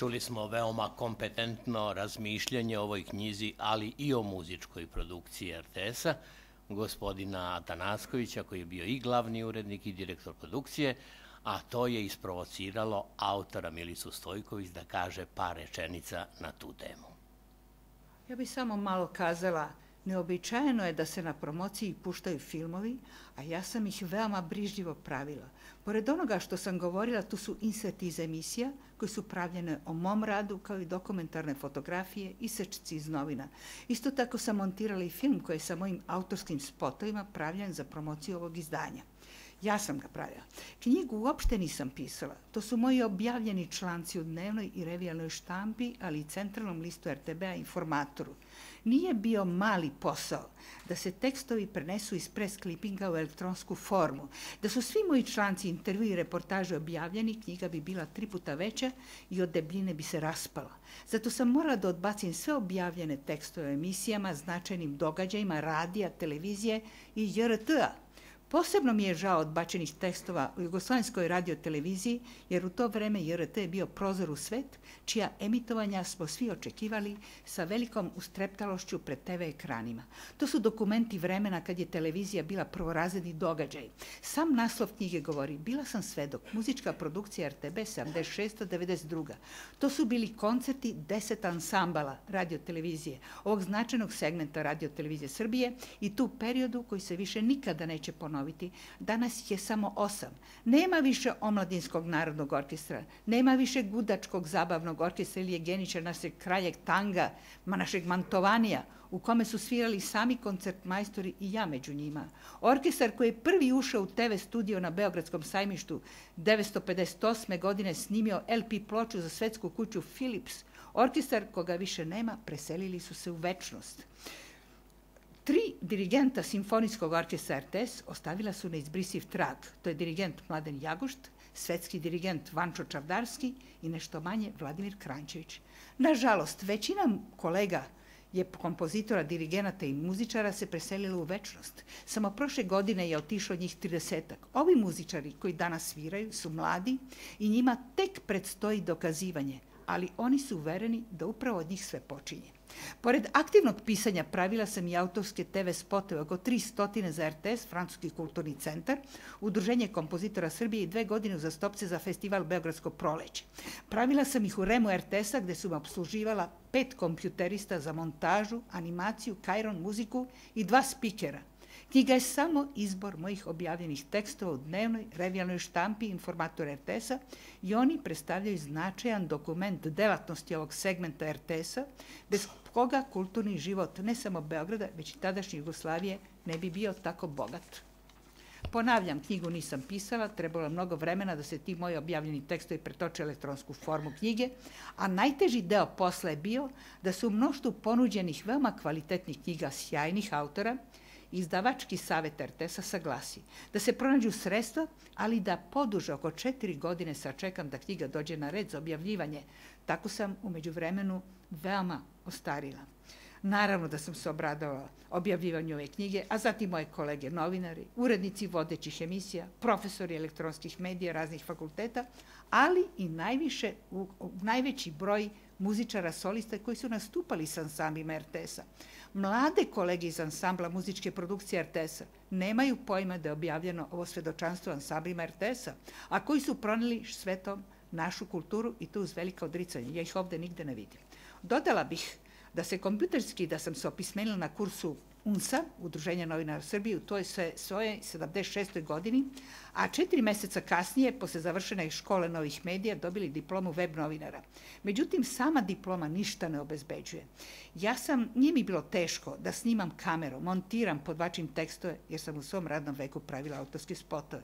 Čuli smo veoma kompetentno razmišljanje o ovoj knjizi, ali i o muzičkoj produkciji RTS-a, gospodina Atanaskovića, koji je bio i glavni urednik i direktor produkcije, a to je isprovociralo autora Milicu Stojković da kaže par rečenica na tu temu. Ja bih samo malo kazala, neobičajeno je da se na promociji puštaju filmovi, a ja sam ih veoma brižljivo pravila. Pored onoga što sam govorila, tu su inserti iz emisija koji su pravljene o mom radu, kao i dokumentarne fotografije i sečci iz novina. Isto tako sam montirala i film koji je sa mojim autorskim spotovima pravljen za promociju ovog izdanja. Ja sam ga pravila. Knjigu uopšte nisam pisala. To su moji objavljeni članci u dnevnoj i revijalnoj štampi, ali i centralnom listu RTB-a informatoru. Nije bio mali posao da se tekstovi prenesu iz press clippinga u elektronsku formu. Da su svi moji članci, intervju i reportaže objavljeni, knjiga bi bila tri puta veća i od debljine bi se raspala. Zato sam morala da odbacim sve objavljene tekstove o emisijama, značajnim događajima, radija, televizije i JRT-a, Posebno mi je žao odbačenih tekstova u Jugoslovenskoj radioteleviziji, jer u to vreme JRT je bio prozor u svet, čija emitovanja smo svi očekivali sa velikom ustreptalošću pred TV ekranima. To su dokumenti vremena kad je televizija bila prvorazredni događaj. Sam naslov knjige govori, bila sam svedok, muzička produkcija RTB 76-92. To su bili koncerti deset ansambala radiotelevizije, ovog značajnog segmenta radiotelevizije Srbije i tu periodu koji se više nikada neće ponoviti ponoviti, danas je samo osam. Nema više omladinskog narodnog orkestra, nema više gudačkog zabavnog orkestra ili Jegenića, našeg kraljeg tanga, ma našeg mantovanija, u kome su svirali sami koncertmajstori i ja među njima. Orkestar koji je prvi ušao u TV studio na Beogradskom sajmištu 958. godine snimio LP ploču za svetsku kuću Philips, orkestar koga više nema, preselili su se u večnost. Dirigenta Simfonijskog orkestra RTS ostavila su neizbrisiv trag. To je dirigent Mladen Jagušt, svetski dirigent Vančo Čavdarski i nešto manje Vladimir Krančević. Nažalost, većina kolega je kompozitora, dirigenata i muzičara se preselila u večnost. Samo prošle godine je otišao njih 30 Ovi muzičari koji danas sviraju su mladi i njima tek predstoji dokazivanje, ali oni su uvereni da upravo od njih sve počinje. Pored aktivnog pisanja pravila sam i autorske TV spotove, oko 300 za RTS, Francuski kulturni centar, Udruženje kompozitora Srbije i dve godine za stopce za festival Beogradsko proleće. Pravila sam ih u Remu RTS-a gde su me obsluživala pet kompjuterista za montažu, animaciju, kajron, muziku i dva spikera. Knjiga je samo izbor mojih objavljenih tekstova u dnevnoj revijalnoj štampi informator RTS-a i oni predstavljaju značajan dokument delatnosti ovog segmenta RTS-a, bez koga kulturni život ne samo Beograda, već i tadašnje Jugoslavije ne bi bio tako bogat. Ponavljam, knjigu nisam pisala, trebalo mnogo vremena da se ti moji objavljeni tekstovi pretoče elektronsku formu knjige, a najteži deo posla je bio da su u mnoštu ponuđenih veoma kvalitetnih knjiga sjajnih autora, izdavački savet RTS-a saglasi da se pronađu sredstva, ali da poduže oko četiri godine sačekam da knjiga dođe na red za objavljivanje. Tako sam umeđu vremenu veoma ostarila. Naravno da sam se obradovala objavljivanju ove knjige, a zatim moje kolege novinari, urednici vodećih emisija, profesori elektronskih medija raznih fakulteta, ali i najviše, u, u najveći broj muzičara solista koji su nastupali sa ansamblima RTS-a. Mlade kolege iz ansambla muzičke produkcije RTS-a nemaju pojma da je objavljeno ovo svedočanstvo ansamblima RTS-a, a koji su proneli svetom našu kulturu i to uz velika odricanja. Ja ih ovde nigde ne vidim. Dodala bih da se kompjuterski, da sam se opismenila na kursu UNSA, Udruženja novinara Srbije, u toj sve svoje 76. godini, a četiri meseca kasnije, posle završene škole novih medija, dobili diplomu web novinara. Međutim, sama diploma ništa ne obezbeđuje. Ja sam, nije mi bilo teško da snimam kameru, montiram, podvačim tekstove, jer sam u svom radnom veku pravila autorske spotove.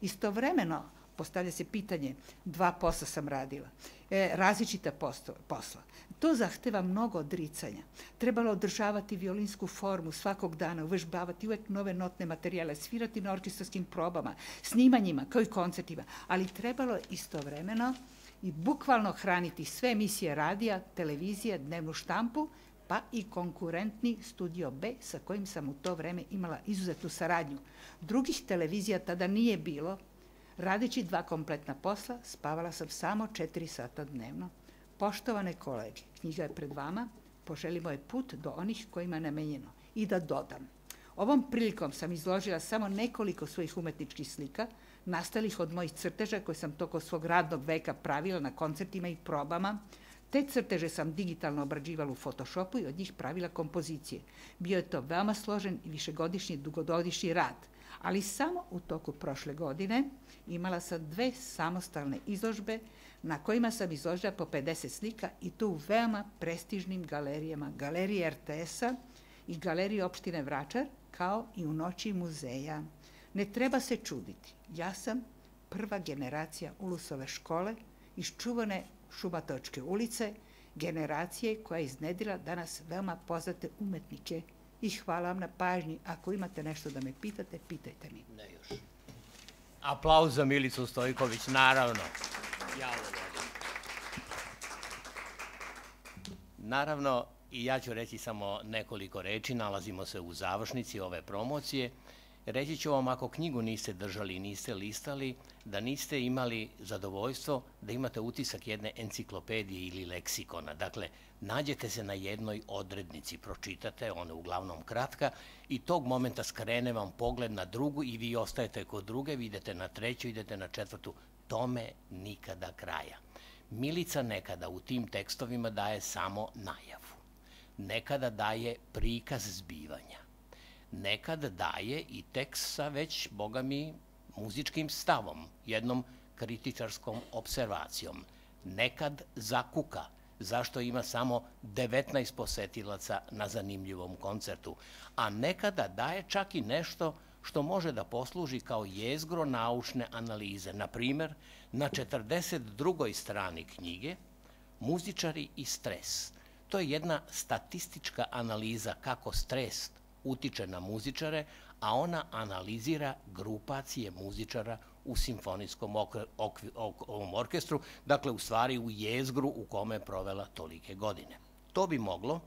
Istovremeno, postavlja se pitanje, dva posla sam radila, e, različita posla, posla. To zahteva mnogo odricanja. Trebalo održavati violinsku formu svakog dana, uvežbavati uvek nove notne materijale, svirati na orkestarskim probama, snimanjima, kao i koncertima, ali trebalo istovremeno i bukvalno hraniti sve emisije radija, televizije, dnevnu štampu, pa i konkurentni Studio B sa kojim sam u to vreme imala izuzetnu saradnju. Drugih televizija tada nije bilo, Radeći dva kompletna posla, spavala sam samo četiri sata dnevno. Poštovane kolege, knjiga je pred vama, poželimo je put do onih kojima je namenjeno. I da dodam, ovom prilikom sam izložila samo nekoliko svojih umetničkih slika, nastalih od mojih crteža koje sam toko svog radnog veka pravila na koncertima i probama, Te crteže sam digitalno obrađivala u Photoshopu i od njih pravila kompozicije. Bio je to veoma složen i višegodišnji, dugododišnji rad, ali samo u toku prošle godine imala sam dve samostalne izložbe na kojima sam izložila po 50 slika i to u veoma prestižnim galerijama, galerije RTS-a i galerije opštine Vračar, kao i u noći muzeja. Ne treba se čuditi, ja sam prva generacija Ulusove škole iz čuvane Šubatočke ulice, generacije koja je iznedila danas veoma poznate umetnike. I hvala vam na pažnji. Ako imate nešto da me pitate, pitajte mi. Ne još. Aplauz za Milicu Stojković, naravno. Ja ovo vodim. Naravno, i ja ću reći samo nekoliko reči, nalazimo se u završnici ove promocije. Reći ću vam, ako knjigu niste držali, niste listali, da niste imali zadovoljstvo da imate utisak jedne enciklopedije ili leksikona. Dakle, nađete se na jednoj odrednici, pročitate, ona je uglavnom kratka, i tog momenta skrene vam pogled na drugu i vi ostajete kod druge, vidite na treću, idete na četvrtu. Tome nikada kraja. Milica nekada u tim tekstovima daje samo najavu. Nekada daje prikaz zbivanja nekad daje i tekst sa već, boga mi, muzičkim stavom, jednom kritičarskom observacijom. Nekad zakuka, zašto ima samo 19 posetilaca na zanimljivom koncertu, a nekada daje čak i nešto što može da posluži kao jezgro naučne analize. Na primer, na 42. strani knjige Muzičari i stres. To je jedna statistička analiza kako stres utiče na muzičare, a ona analizira grupacije muzičara u simfonijskom ovom orkestru, dakle u stvari u jezgru u kome je provela tolike godine. To bi moglo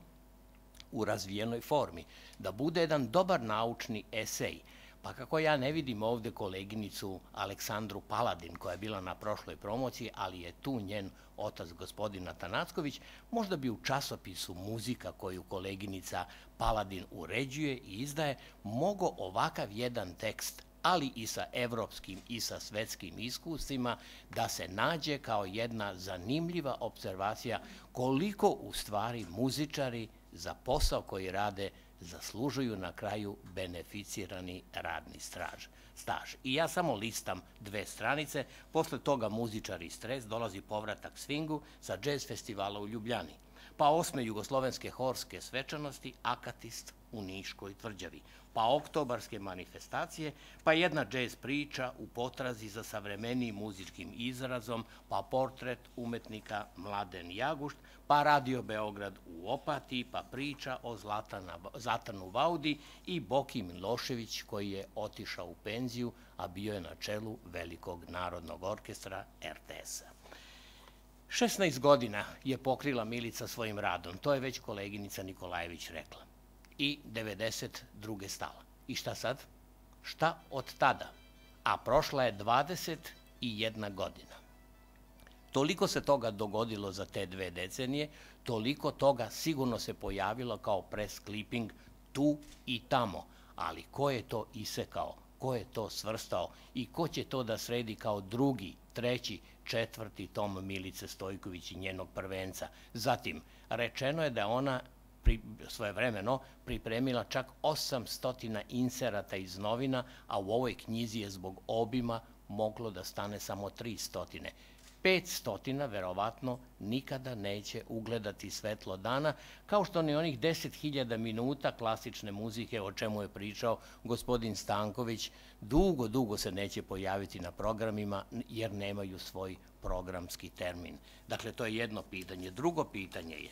u razvijenoj formi da bude jedan dobar naučni esej, Pa kako ja ne vidim ovde koleginicu Aleksandru Paladin, koja je bila na prošloj promociji, ali je tu njen otac gospodin Atanacković, možda bi u časopisu muzika koju koleginica Paladin uređuje i izdaje, mogo ovakav jedan tekst ali i sa evropskim i sa svetskim iskustvima, da se nađe kao jedna zanimljiva observacija koliko u stvari muzičari za posao koji rade zaslužuju na kraju beneficirani radni straž, staž. I ja samo listam dve stranice, posle toga muzičar i stres, dolazi povratak swingu sa jazz festivala u Ljubljani, pa osme jugoslovenske horske svečanosti, Akatist u Niškoj tvrđavi, pa oktobarske manifestacije, pa jedna džez priča u potrazi za savremenim muzičkim izrazom, pa portret umetnika Mladen Jagušt, pa Radio Beograd u Opati, pa priča o Zlatana, Zlatanu Vaudi i Boki Milošević koji je otišao u penziju, a bio je na čelu Velikog narodnog orkestra RTS-a. 16 godina je pokrila Milica svojim radom, to je već koleginica Nikolajević rekla i 92. stala. I šta sad? Šta od tada? A prošla je 21 godina. Toliko se toga dogodilo za te dve decenije, toliko toga sigurno se pojavilo kao press clipping tu i tamo. Ali ko je to isekao? Ko je to svrstao? I ko će to da sredi kao drugi, treći, četvrti tom Milice Stojković i njenog prvenca? Zatim, rečeno je da ona pri, svoje vremeno pripremila čak 800 inserata iz novina, a u ovoj knjizi je zbog obima moglo da stane samo 300. 500 verovatno nikada neće ugledati svetlo dana, kao što ni onih 10.000 minuta klasične muzike o čemu je pričao gospodin Stanković, dugo, dugo se neće pojaviti na programima jer nemaju svoj programski termin. Dakle, to je jedno pitanje. Drugo pitanje je,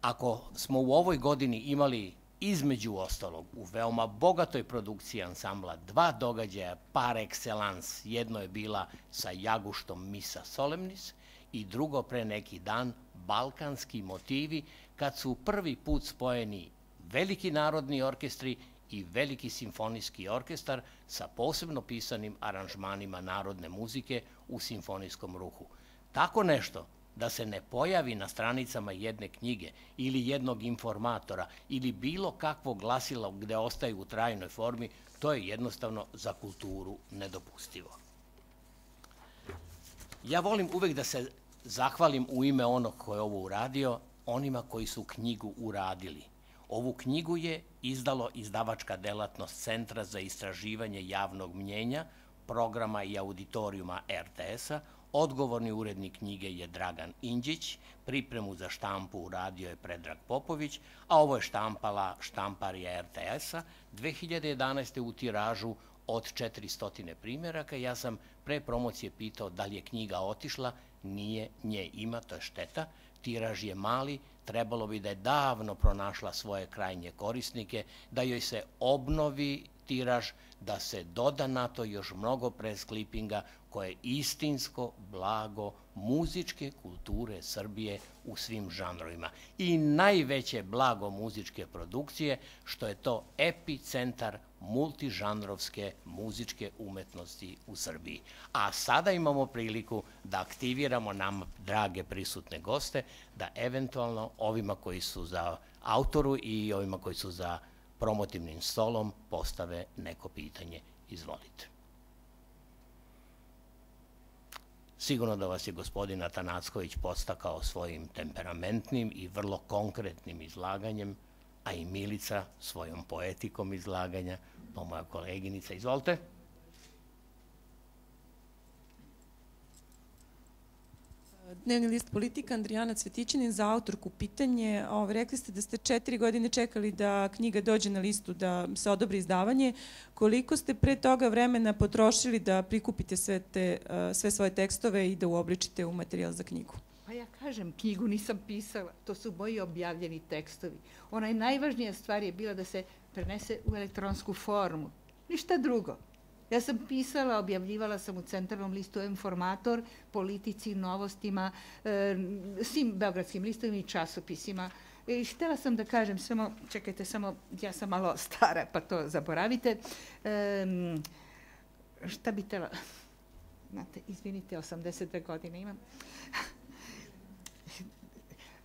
ako smo u ovoj godini imali između ostalog u veoma bogatoj produkciji ansambla dva događaja par excellence. Jedno je bila sa Jaguštom Misa Solemnis i drugo pre neki dan balkanski motivi kad su prvi put spojeni veliki narodni orkestri i veliki simfonijski orkestar sa posebno pisanim aranžmanima narodne muzike u simfonijskom ruhu. Tako nešto da se ne pojavi na stranicama jedne knjige ili jednog informatora ili bilo kakvog glasila gde ostaje u trajnoj formi, to je jednostavno za kulturu nedopustivo. Ja volim uvek da se zahvalim u ime onog ko je ovo uradio, onima koji su knjigu uradili. Ovu knjigu je izdalo izdavačka delatnost Centra za istraživanje javnog mnjenja, programa i auditorijuma RTS-a, Odgovorni urednik knjige je Dragan Inđić, pripremu za štampu uradio je Predrag Popović, a ovo je štampala štamparija RTS-a 2011. u tiražu od 400 primjeraka. Ja sam pre promocije pitao da li je knjiga otišla, nije, nje ima, to je šteta. Tiraž je mali, trebalo bi da je davno pronašla svoje krajnje korisnike, da joj se obnovi tiraž, da se doda na to još mnogo press clippinga koje je istinsko blago muzičke kulture Srbije u svim žanrovima. I najveće blago muzičke produkcije, što je to epicentar multižanrovske muzičke umetnosti u Srbiji. A sada imamo priliku da aktiviramo nam, drage prisutne goste, da eventualno ovima koji su za autoru i ovima koji su za promotivnim stolom postave neko pitanje. Izvolite. Sigurno da vas je gospodin Atanacković postakao svojim temperamentnim i vrlo konkretnim izlaganjem, a i Milica svojom poetikom izlaganja, pa moja koleginica. Izvolite. Dnevni list politika, Andrijana Cvetićanin, za autorku pitanje. Ove, rekli ste da ste četiri godine čekali da knjiga dođe na listu, da se odobri izdavanje. Koliko ste pre toga vremena potrošili da prikupite sve, te, sve svoje tekstove i da uobličite u materijal za knjigu? Pa ja kažem, knjigu nisam pisala, to su moji objavljeni tekstovi. Ona najvažnija stvar je bila da se prenese u elektronsku formu. Ništa drugo. Ja sam pisala, objavljivala sam u centralnom listu Informator, politici, novostima, svim beogradskim listovima i časopisima. I htela sam da kažem, samo, čekajte, samo, ja sam malo stara, pa to zaboravite. E, šta bi tela... Znate, izvinite, 82 godine imam.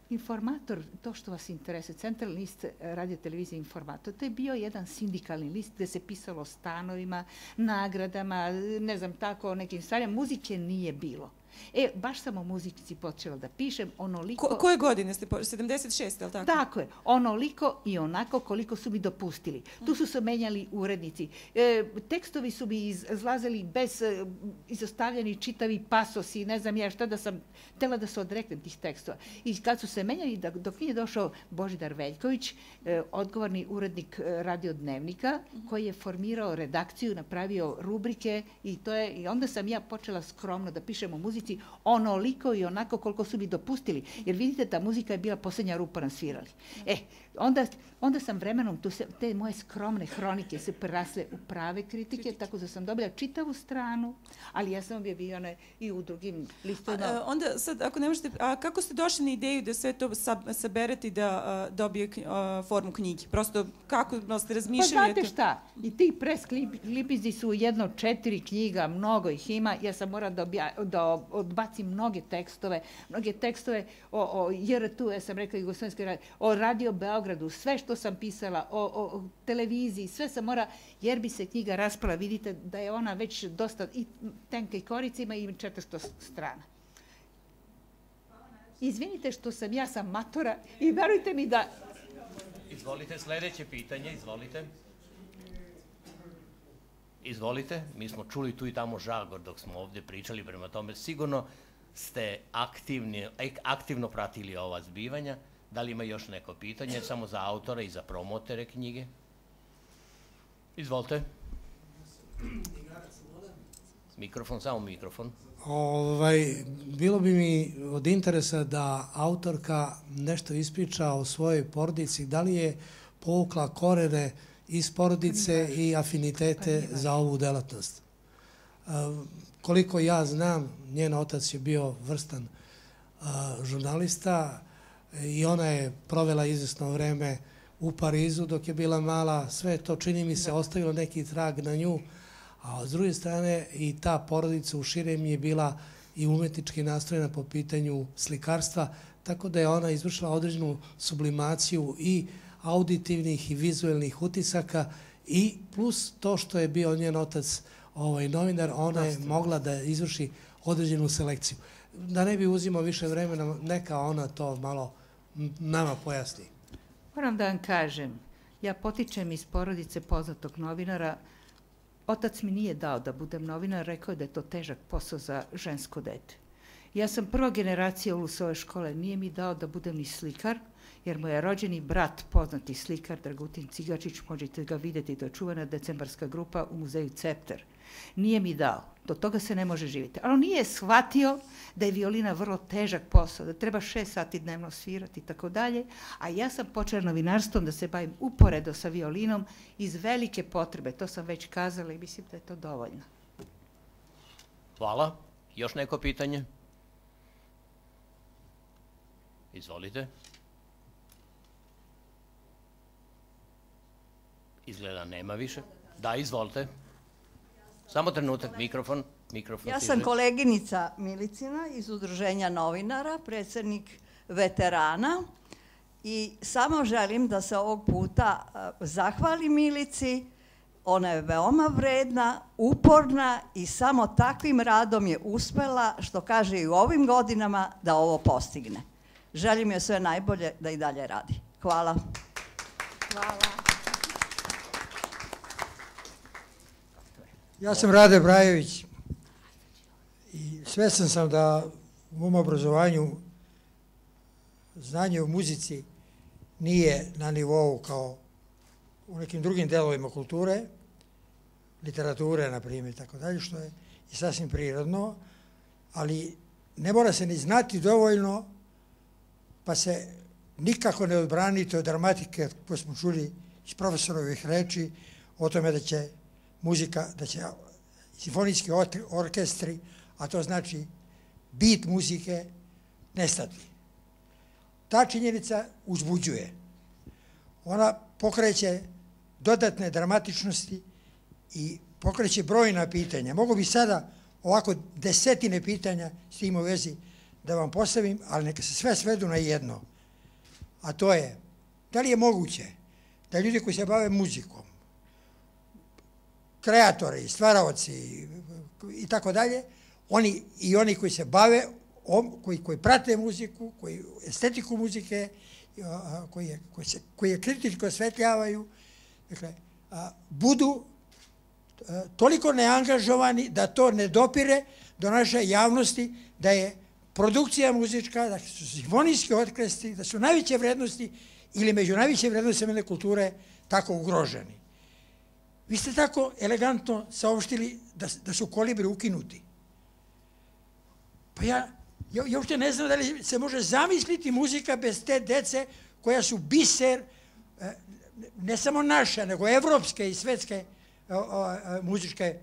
Informator, to što vas interesuje, centralni list radio televizije Informator, to je bio jedan sindikalni list gde se pisalo o stanovima, nagradama, ne znam tako, o nekim stvarima. Muzike nije bilo. E, baš sam o muzici počela da pišem, onoliko... Ko, koje godine ste, 76, je li tako? Tako je, onoliko i onako koliko su mi dopustili. Tu su se menjali urednici. E, tekstovi su mi izlazili bez e, izostavljeni čitavi pasosi, ne znam ja šta da sam tela da se odreknem tih tekstova. I kad su se menjali, da, dok nije došao Božidar Veljković, e, odgovorni urednik e, radio dnevnika, koji je formirao redakciju, napravio rubrike i to je, i onda sam ja počela skromno da pišem o muzici muzici onoliko i onako koliko su mi dopustili. Jer vidite, ta muzika je bila poslednja rupa na svirali. E, onda, onda sam vremenom, tu se, te moje skromne hronike se prasle u prave kritike, tako da sam dobila čitavu stranu, ali ja sam objavljena i u drugim listovima. A, onda, sad, ako ne možete, a kako ste došli na ideju da sve to saberete i da a, dobije a, formu knjige? Prosto, kako da ste razmišljali? Pa znate šta, i ti pres klipizi su jedno četiri knjiga, mnogo ih ima, ja sam morala da, obja, da odbacim mnoge tekstove, mnoge tekstove o, o JRT, ja sam rekla i gospodinske o Radio Beogradu, sve što sam pisala, o, o, televiziji, sve sam mora, jer bi se knjiga raspala, vidite da je ona već dosta i tenka i korica, ima i 400 strana. Izvinite što sam, ja sam matora i verujte mi da... Izvolite, sledeće pitanje, izvolite. Izvolite, mi smo čuli tu i tamo žagor dok smo ovde pričali, prema tome sigurno ste aktivni, aktivno pratili ova zbivanja. Da li ima još neko pitanje, samo za autora i za promotere knjige? Izvolite. Mikrofon, samo mikrofon. Ovaj, bilo bi mi od interesa da autorka nešto ispriča o svojoj porodici, da li je povukla korene iz porodice i afinitete za ovu delatnost. Koliko ja znam, njen otac je bio vrstan žurnalista i ona je provela izvesno vreme u Parizu dok je bila mala. Sve to čini mi se ostavilo neki trag na nju, a s druge strane i ta porodica u širem je bila i umetnički nastrojena po pitanju slikarstva, tako da je ona izvršila određenu sublimaciju i auditivnih i vizuelnih utisaka i plus to što je bio njen otac ovaj, novinar, ona je mogla da izvrši određenu selekciju. Da ne bi uzimao više vremena, neka ona to malo nama pojasni. Moram da vam kažem, ja potičem iz porodice poznatog novinara, Otac mi nije dao da budem novinar, rekao je da je to težak posao za žensko dete. Ja sam prva generacija u Lusove škole, nije mi dao da budem ni slikar, jer mu je rođeni brat, poznati slikar, Dragutin Cigačić, možete ga videti, to je čuvena decembarska grupa u muzeju Cepter. Nije mi dao, do toga se ne može živjeti. Ali on nije shvatio da je violina vrlo težak posao, da treba šest sati dnevno svirati i tako dalje, a ja sam počela novinarstvom da se bavim uporedo sa violinom iz velike potrebe, to sam već kazala i mislim da je to dovoljno. Hvala. Još neko pitanje? Izvolite. Izgleda nema više. Da, izvolite. Samo trenutak, mikrofon. mikrofon ja sam koleginica Milicina iz Udruženja novinara, predsednik veterana i samo želim da se ovog puta uh, zahvali Milici. Ona je veoma vredna, uporna i samo takvim radom je uspela, što kaže i u ovim godinama, da ovo postigne. Želim joj sve najbolje da i dalje radi. Hvala. Hvala. Ja sam Rade Brajević i svesan sam da u mom obrazovanju znanje u muzici nije na nivou kao u nekim drugim delovima kulture, literature, na primjer, tako dalje, što je i sasvim prirodno, ali ne mora se ni znati dovoljno, pa se nikako ne odbranite od dramatike koje smo čuli iz profesorovih reči o tome da će muzika, da će simfonijski orkestri, a to znači bit muzike, nestati. Ta činjenica uzbuđuje. Ona pokreće dodatne dramatičnosti i pokreće brojna pitanja. Mogu bi sada ovako desetine pitanja s tim u vezi da vam postavim, ali neka se sve svedu na jedno. A to je, da li je moguće da ljudi koji se bave muzikom, kreatori, stvaraoci i tako dalje, oni i oni koji se bave, koji, koji prate muziku, koji estetiku muzike, koji je, koji se, koji je kritičko osvetljavaju, dakle, a, budu a, toliko neangažovani da to ne dopire do naše javnosti, da je produkcija muzička, da su simfonijski otkresti, da su najveće vrednosti ili među najveće vrednosti kulture tako ugroženi. Vi ste tako elegantno saopštili da, da su kolibri ukinuti. Pa ja, ja, ja uopšte ne znam da li se može zamisliti muzika bez te dece koja su biser, e, ne samo naše, nego evropske i svetske muzičke,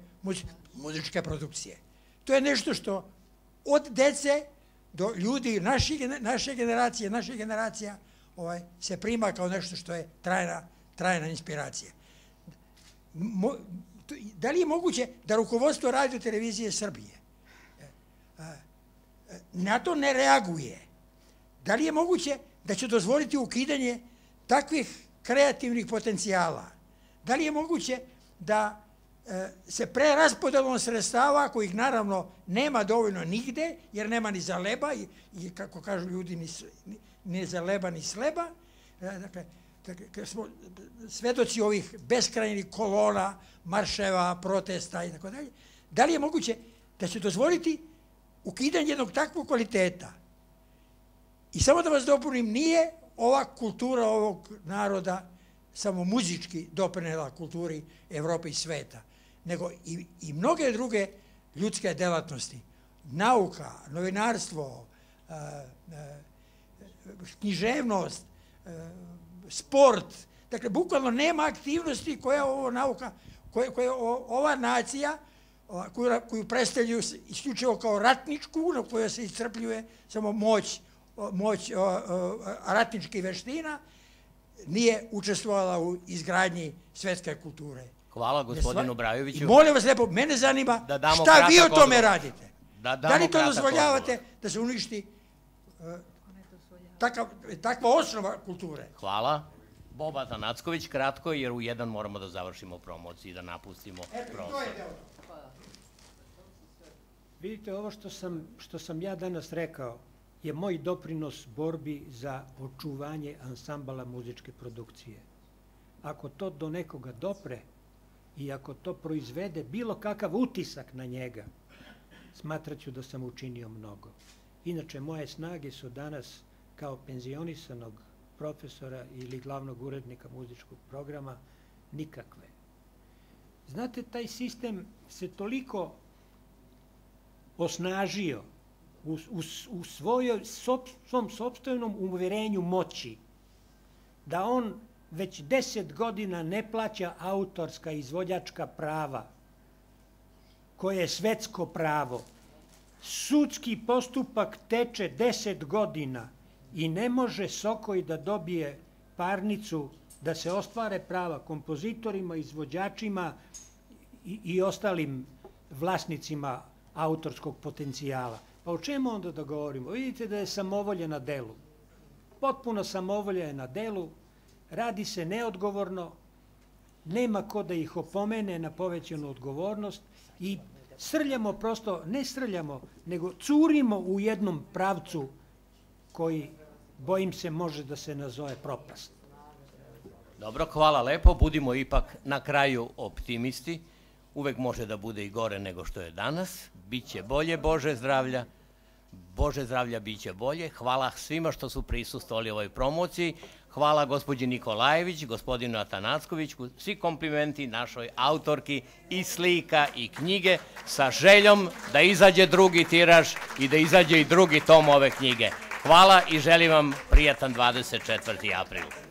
muzičke produkcije. To je nešto što od dece do ljudi naši, naše generacije, naše generacija ovaj, se prima kao nešto što je trajna, trajna inspiracija da li je moguće da rukovodstvo radio televizije Srbije e, e, na to ne reaguje? Da li je moguće da će dozvoliti ukidanje takvih kreativnih potencijala? Da li je moguće da e, se preraspodelom sredstava, kojih naravno nema dovoljno nigde, jer nema ni za leba, i, kako kažu ljudi, ni, ni za leba, ni sleba, dakle, kad smo svedoci ovih beskrajnih kolona, marševa, protesta i tako dalje, da li je moguće da će dozvoliti ukidanje jednog takvog kvaliteta? I samo da vas dopunim, nije ova kultura ovog naroda samo muzički doprinela kulturi Evrope i sveta, nego i, i mnoge druge ljudske delatnosti. Nauka, novinarstvo, književnost, sport, dakle, bukvalno nema aktivnosti koja ovo nauka, koje, koje ova nacija, koju, koju predstavljaju isključivo kao ratničku, na kojoj se iscrpljuje samo moć, moć ratničkih veština, nije učestvovala u izgradnji svetske kulture. Hvala gospodinu Brajoviću. I molim vas lepo, mene zanima da šta vi o tome odgovor. radite. Da, da li to dozvoljavate odgovor. da se uništi e, takav, takva osnova kulture? Hvala. Boba Tanacković, kratko, jer u jedan moramo da završimo promociju i da napustimo Eto, to prostor. je deo. Vidite, ovo što sam, što sam ja danas rekao je moj doprinos borbi za očuvanje ansambala muzičke produkcije. Ako to do nekoga dopre i ako to proizvede bilo kakav utisak na njega, smatraću da sam učinio mnogo. Inače, moje snage su danas kao penzionisanog profesora ili glavnog urednika muzičkog programa nikakve. Znate, taj sistem se toliko osnažio u, u, u svojoj, sop, svom sobstvenom uverenju moći, da on već deset godina ne plaća autorska izvođačka prava, koje je svetsko pravo. Sudski postupak teče deset godina i ne može Sokoj da dobije parnicu da se ostvare prava kompozitorima, izvođačima i, i ostalim vlasnicima autorskog potencijala. Pa o čemu onda da govorimo? Vidite da je samovolja na delu. Potpuno samovolja je na delu, radi se neodgovorno, nema ko da ih opomene na povećanu odgovornost i srljamo prosto, ne srljamo, nego curimo u jednom pravcu koji, bojim se, može da se nazove propast. Dobro, hvala lepo. Budimo ipak na kraju optimisti. Uvek može da bude i gore nego što je danas. Biće bolje, Bože zdravlja. Bože zdravlja biće bolje. Hvala svima što su prisustovali ovoj promociji. Hvala gospođi Nikolajević, gospodinu Atanackoviću, svi komplimenti našoj autorki i slika i knjige sa željom da izađe drugi tiraž i da izađe i drugi tom ove knjige. Hvala i želim vam prijatan 24. april.